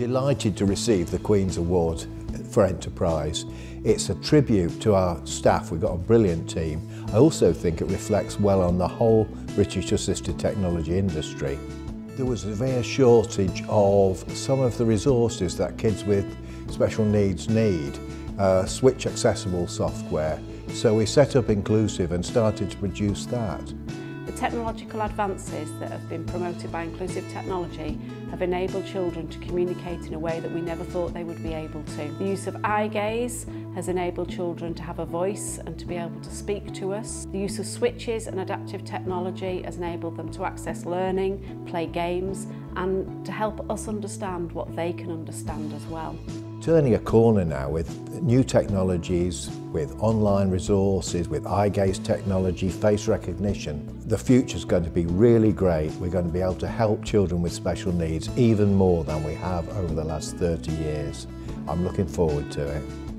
delighted to receive the Queen's Award for Enterprise. It's a tribute to our staff. We've got a brilliant team. I also think it reflects well on the whole British assisted technology industry. There was a severe shortage of some of the resources that kids with special needs need, uh, switch accessible software. So we set up Inclusive and started to produce that. technological advances that have been promoted by inclusive technology have enabled children to communicate in a way that we never thought they would be able to. The use of eye gaze has enabled children to have a voice and to be able to speak to us. The use of switches and adaptive technology has enabled them to access learning, play games and to help us understand what they can understand as well. Turning a corner now with new technologies with online resources, with eye gaze technology, face recognition. The future's going to be really great. We're going to be able to help children with special needs even more than we have over the last 30 years. I'm looking forward to it.